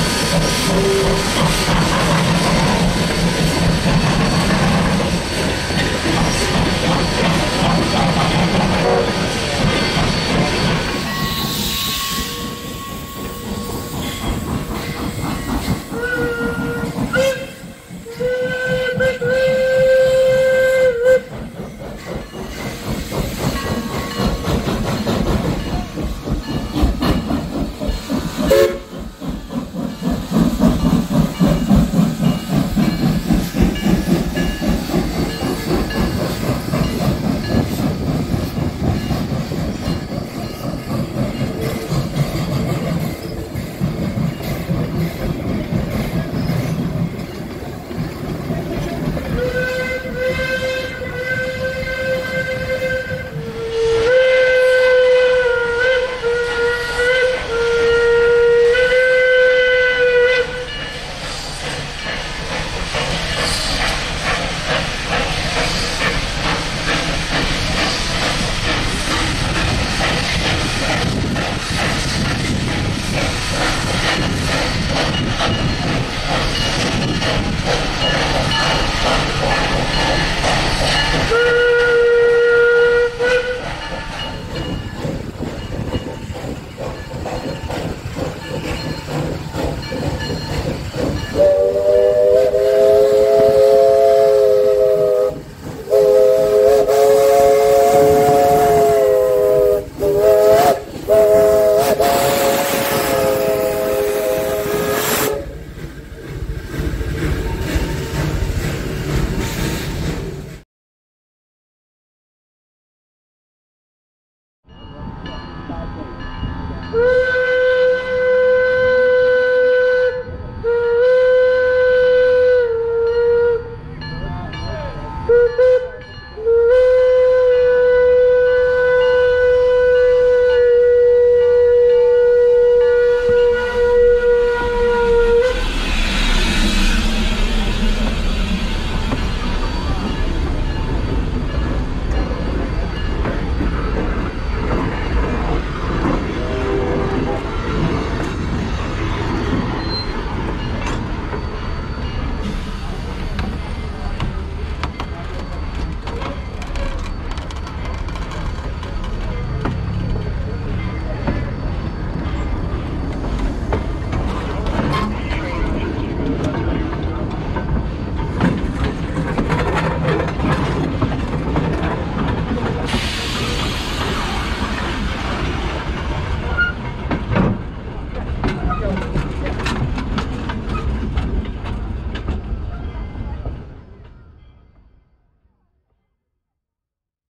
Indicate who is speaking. Speaker 1: Oh, my God.